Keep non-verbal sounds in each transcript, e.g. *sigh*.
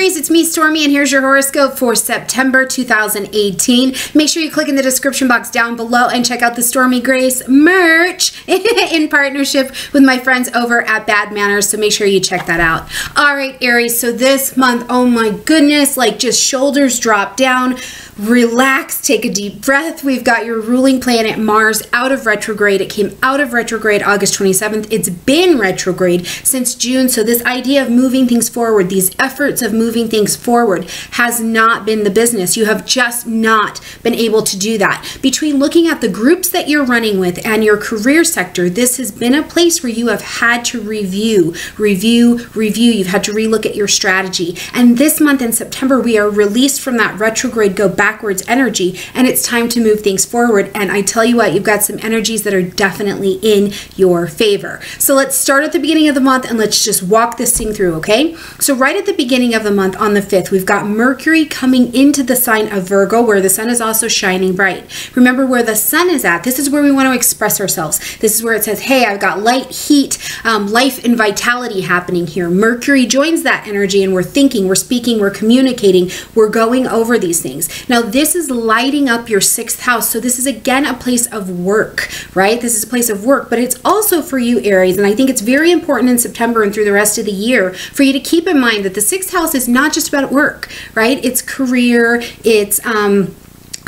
Aries, it's me, Stormie, and here's your horoscope for September 2018. Make sure you click in the description box down below and check out the Stormie Grace merch *laughs* in partnership with my friends over at Bad Manners, so make sure you check that out. All right, Aries, so this month, oh my goodness, like just shoulders drop down relax, take a deep breath. We've got your ruling planet Mars out of retrograde. It came out of retrograde August 27th. It's been retrograde since June. So, this idea of moving things forward, these efforts of moving things forward, has not been the business. You have just not been able to do that. Between looking at the groups that you're running with and your career sector, this has been a place where you have had to review, review, review. You've had to relook at your strategy. And this month in September, we are released from that retrograde go backwards energy and it's time to move things forward. And I tell you what, you've got some energies that are definitely in your favor. So let's start at the beginning of the month and let's just walk this thing through, okay? So, right at the beginning of the month on the 5th, we've got Mercury coming into the sign of Virgo where the sun is also shining bright. Remember where the sun is at, this is where we want to express ourselves. This is where it says, hey, I've got light, heat, um, life, and vitality happening here. Mercury joins that energy and we're thinking, we're speaking, we're communicating, we're going over these things. Now, this is lighting up your sixth house. So, this is again a place of work, right? This is a place of work, but it's also for you, Aries. And I think it's very important in September and through the rest of the year for you to keep in mind that the sixth house is not just about work, right? It's career, it's, um,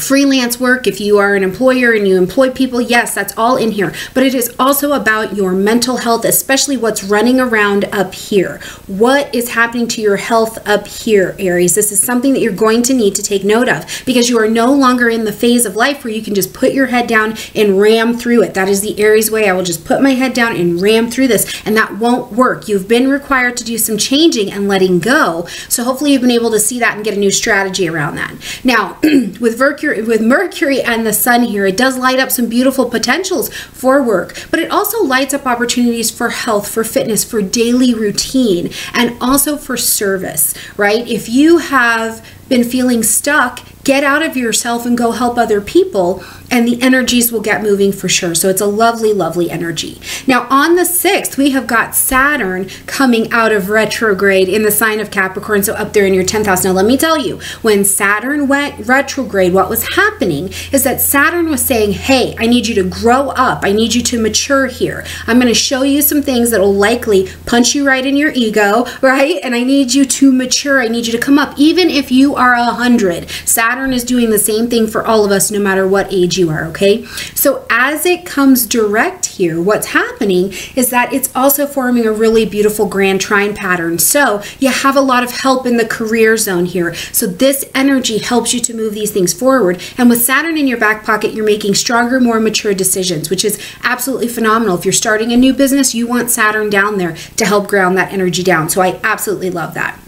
freelance work, if you are an employer and you employ people, yes, that's all in here. But it is also about your mental health, especially what's running around up here. What is happening to your health up here, Aries? This is something that you're going to need to take note of because you are no longer in the phase of life where you can just put your head down and ram through it. That is the Aries way. I will just put my head down and ram through this, and that won't work. You've been required to do some changing and letting go. So hopefully you've been able to see that and get a new strategy around that. Now, *clears throat* with Mercury Mercury, with Mercury and the Sun here, it does light up some beautiful potentials for work, but it also lights up opportunities for health, for fitness, for daily routine, and also for service, right? If you have been feeling stuck, get out of yourself and go help other people and the energies will get moving for sure. So it's a lovely, lovely energy. Now, on the 6th, we have got Saturn coming out of retrograde in the sign of Capricorn, so up there in your 10th house. Now, let me tell you, when Saturn went retrograde, what was happening is that Saturn was saying, Hey, I need you to grow up. I need you to mature here. I'm going to show you some things that will likely punch you right in your ego, right? And I need you to mature. I need you to come up, even if you are a hundred. Saturn is doing the same thing for all of us, no matter what age you are, okay? So as it comes direct here, what's happening is that it's also forming a really beautiful grand trine pattern. So you have a lot of help in the career zone here. So this energy helps you to move these things forward. And with Saturn in your back pocket, you're making stronger, more mature decisions, which is absolutely phenomenal. If you're starting a new business, you want Saturn down there to help ground that energy down. So I absolutely love that.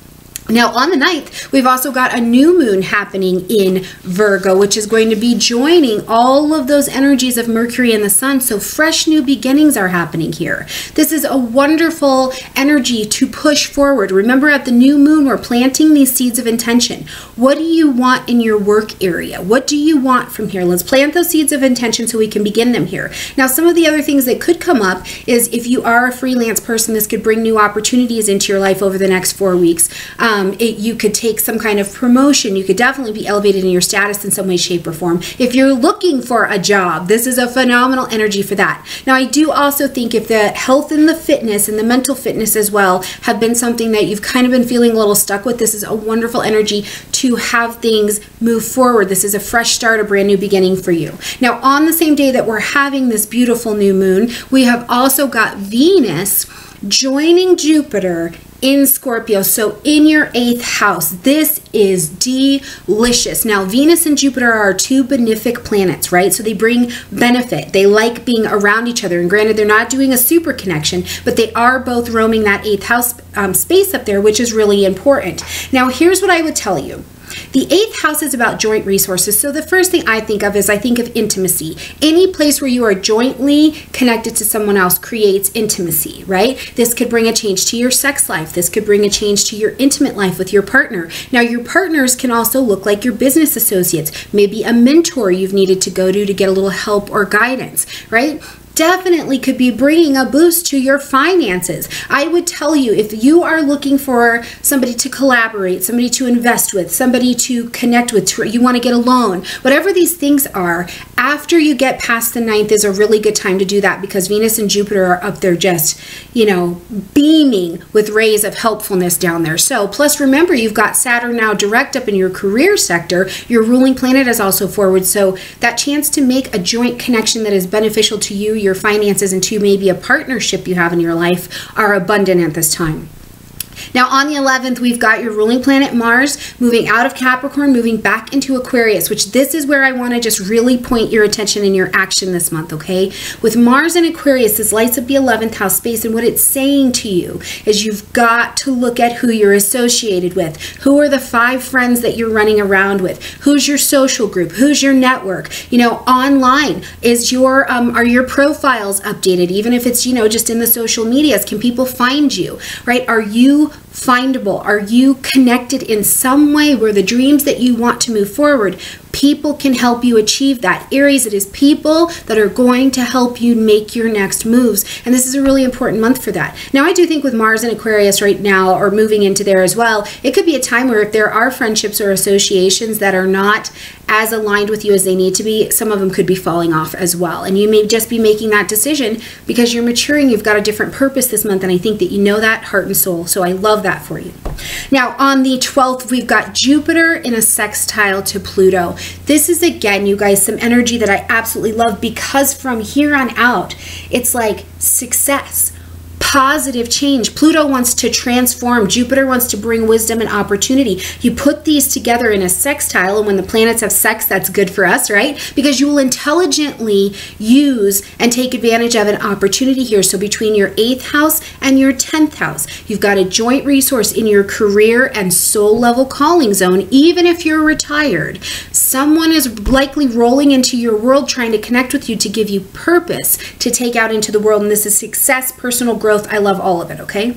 Now, on the 9th, we've also got a new moon happening in Virgo, which is going to be joining all of those energies of Mercury and the Sun. So, fresh new beginnings are happening here. This is a wonderful energy to push forward. Remember, at the new moon, we're planting these seeds of intention. What do you want in your work area? What do you want from here? Let's plant those seeds of intention so we can begin them here. Now, some of the other things that could come up is if you are a freelance person, this could bring new opportunities into your life over the next four weeks. Um, um, it, you could take some kind of promotion. You could definitely be elevated in your status in some way, shape, or form. If you're looking for a job, this is a phenomenal energy for that. Now, I do also think if the health and the fitness and the mental fitness as well have been something that you've kind of been feeling a little stuck with, this is a wonderful energy to have things move forward. This is a fresh start, a brand new beginning for you. Now, on the same day that we're having this beautiful new moon, we have also got Venus joining Jupiter in Scorpio, so in your eighth house. This is delicious. Now, Venus and Jupiter are two benefic planets, right? So they bring benefit. They like being around each other. And granted, they're not doing a super connection, but they are both roaming that eighth house um, space up there, which is really important. Now, here's what I would tell you. The eighth house is about joint resources. So the first thing I think of is I think of intimacy. Any place where you are jointly connected to someone else creates intimacy, right? This could bring a change to your sex life. This could bring a change to your intimate life with your partner. Now, your partners can also look like your business associates, maybe a mentor you've needed to go to to get a little help or guidance, right? Definitely could be bringing a boost to your finances. I would tell you if you are looking for somebody to collaborate, somebody to invest with, somebody to connect with, you want to get a loan, whatever these things are, after you get past the ninth is a really good time to do that because Venus and Jupiter are up there just, you know, beaming with rays of helpfulness down there. So, plus remember, you've got Saturn now direct up in your career sector. Your ruling planet is also forward. So, that chance to make a joint connection that is beneficial to you, your finances, and to maybe a partnership you have in your life are abundant at this time. Now on the 11th, we've got your ruling planet Mars moving out of Capricorn, moving back into Aquarius, which this is where I want to just really point your attention and your action this month, okay? With Mars and Aquarius, this lights up the 11th house space, and what it's saying to you is you've got to look at who you're associated with. Who are the five friends that you're running around with? Who's your social group? Who's your network? You know, online, is your, um, are your profiles updated? Even if it's, you know, just in the social medias, can people find you, right? Are findable? Are you connected in some way where the dreams that you want to move forward, people can help you achieve that? Aries, it is people that are going to help you make your next moves. And this is a really important month for that. Now, I do think with Mars and Aquarius right now, or moving into there as well, it could be a time where if there are friendships or associations that are not as aligned with you as they need to be, some of them could be falling off as well. And you may just be making that decision because you're maturing, you've got a different purpose this month, and I think that you know that heart and soul. So I love that for you. Now, on the 12th, we've got Jupiter in a sextile to Pluto. This is, again, you guys, some energy that I absolutely love because from here on out, it's like success positive change. Pluto wants to transform. Jupiter wants to bring wisdom and opportunity. You put these together in a sextile, and when the planets have sex, that's good for us, right? Because you will intelligently use and take advantage of an opportunity here. So between your eighth house and your 10th house, you've got a joint resource in your career and soul level calling zone, even if you're retired. Someone is likely rolling into your world trying to connect with you to give you purpose to take out into the world. And this is success, personal growth, I love all of it, okay?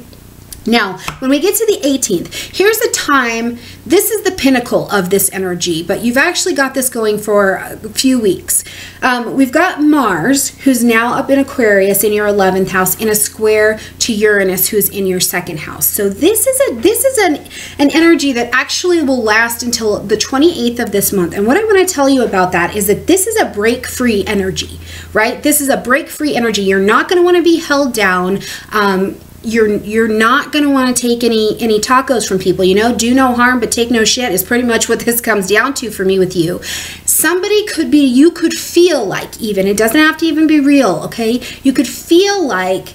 Now, when we get to the 18th, here's the time. This is the pinnacle of this energy, but you've actually got this going for a few weeks. Um, we've got Mars, who's now up in Aquarius in your 11th house, in a square to Uranus, who's in your second house. So this is a this is an an energy that actually will last until the 28th of this month. And what I want to tell you about that is that this is a break-free energy, right? This is a break-free energy. You're not going to want to be held down. Um, you're you're not going to want to take any any tacos from people you know? Do no harm but take no shit is pretty much what *laughs* this comes down to for me with you. Somebody could be you could feel like even it doesn't have to even be real okay? You could feel like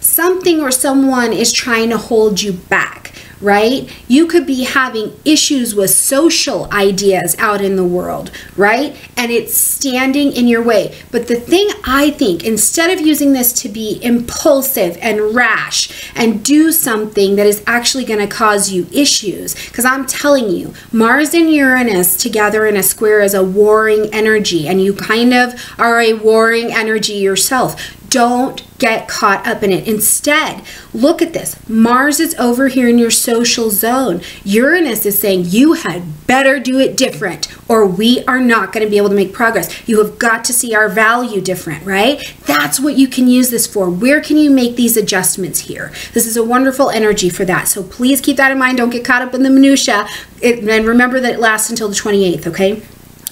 something or someone is trying to hold you back right? You could be having issues with social ideas out in the world, right? And it's standing in your way. But the thing I think, instead of using this to be impulsive and rash and do something that is actually going to cause you issues, because I'm telling you, Mars and Uranus together in a square is a warring energy, and you kind of are a warring energy yourself. Don't get caught up in it. Instead, look at this. Mars is over here in your social zone. Uranus is saying you had better do it different or we are not going to be able to make progress. You have got to see our value different, right? That's what you can use this for. Where can you make these adjustments here? This is a wonderful energy for that. So please keep that in mind. Don't get caught up in the minutia. It, and remember that it lasts until the 28th, okay?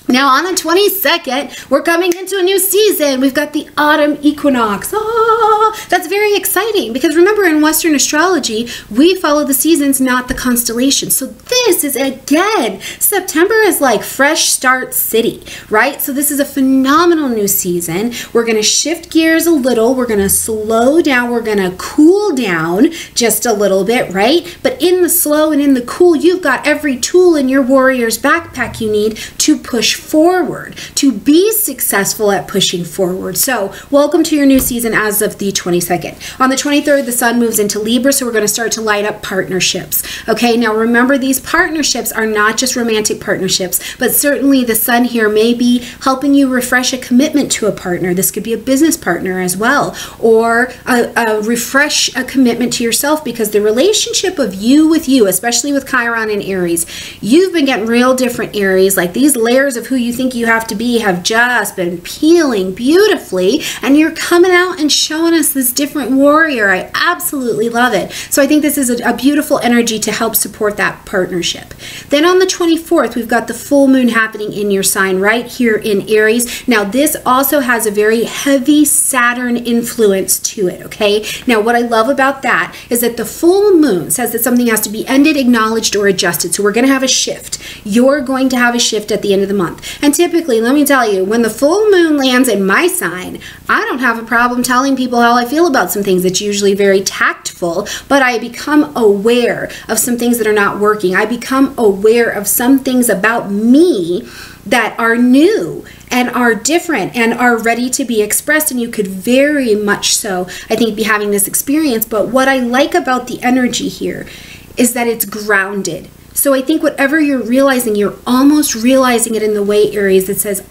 Now, on the 22nd, we're coming into a new season. We've got the autumn equinox. Ah, that's very exciting because remember, in Western astrology, we follow the seasons, not the constellations. So, this is again, September is like fresh start city, right? So, this is a phenomenal new season. We're going to shift gears a little. We're going to slow down. We're going to cool down just a little bit, right? But in the slow and in the cool, you've got every tool in your warrior's backpack you need to push push forward, to be successful at pushing forward. So, welcome to your new season as of the 22nd. On the 23rd, the sun moves into Libra, so we're going to start to light up partnerships. Okay, now remember, these partnerships are not just romantic partnerships, but certainly the sun here may be helping you refresh a commitment to a partner. This could be a business partner as well, or a, a refresh a commitment to yourself because the relationship of you with you, especially with Chiron and Aries, you've been getting real different Aries, like these layers of of who you think you have to be have just been peeling beautifully, and you're coming out and showing us this different warrior. I absolutely love it. So I think this is a, a beautiful energy to help support that partnership. Then on the 24th, we've got the full moon happening in your sign right here in Aries. Now, this also has a very heavy Saturn influence to it, okay? Now, what I love about that is that the full moon says that something has to be ended, acknowledged, or adjusted. So we're going to have a shift. You're going to have a shift at the end of the month. And typically, let me tell you, when the full moon lands in my sign, I don't have a problem telling people how feel about some things. It's usually very tactful, but I become aware of some things that are not working. I become aware of some things about me that are new and are different and are ready to be expressed and you could very much so i think be having this experience but what i like about the energy here is that it's grounded so i think whatever you're realizing you're almost realizing it in the way aries that says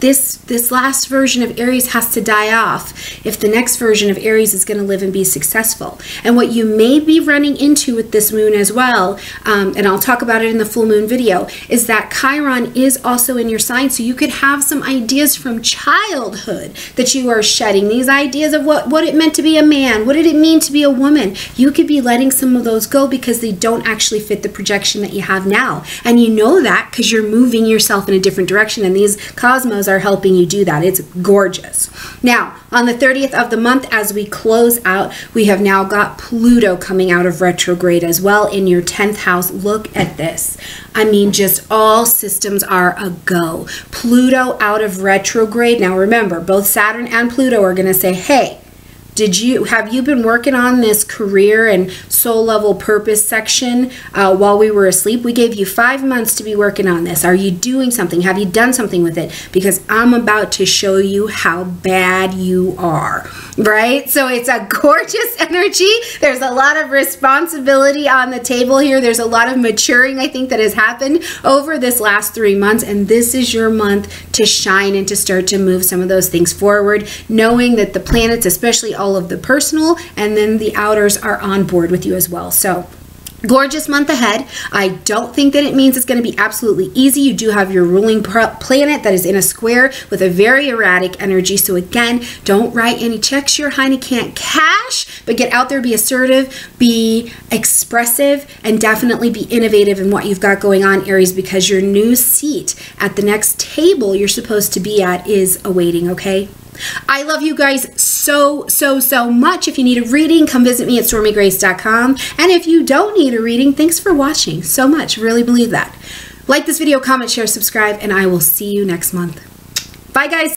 this this last version of Aries has to die off if the next version of Aries is going to live and be successful. And what you may be running into with this moon as well, um, and I'll talk about it in the full moon video, is that Chiron is also in your sign. So you could have some ideas from childhood that you are shedding. These ideas of what, what it meant to be a man, what did it mean to be a woman. You could be letting some of those go because they don't actually fit the projection that you have now. And you know that because you're moving yourself in a different direction. And these cosmos are helping you do that. It's gorgeous. Now, on the 30th of the month, as we close out, we have now got Pluto coming out of retrograde as well in your 10th house. Look at this. I mean, just all systems are a go. Pluto out of retrograde. Now, remember, both Saturn and Pluto are going to say, hey, did you have you been working on this career and soul level purpose section uh, while we were asleep? We gave you five months to be working on this. Are you doing something? Have you done something with it? Because I'm about to show you how bad you are, right? So it's a gorgeous *laughs* energy. There's a lot of responsibility on the table here. There's a lot of maturing, I think, that has happened over this last three months. And this is your month to shine and to start to move some of those things forward, knowing that the planets, especially all of the personal, and then the outers are on board with you as well. So gorgeous month ahead. I don't think that it means it's going to be absolutely easy. You do have your ruling planet that is in a square with a very erratic energy. So again, don't write any checks your honey can't cash, but get out there, be assertive, be expressive, and definitely be innovative in what you've got going on, Aries, because your new seat at the next table you're supposed to be at is awaiting, okay? I love you guys so, so, so much. If you need a reading, come visit me at stormiegrace.com. And if you don't need a reading, thanks for watching so much. Really believe that. Like this video, comment, share, subscribe, and I will see you next month. Bye, guys.